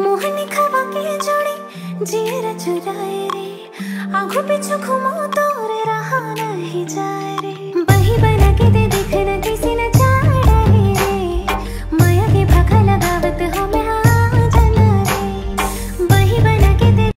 मोहनी खबा के जोड़ी, जीर चुराए रे। आँखों पीछे घुमो तो रे, रहा नहीं जाए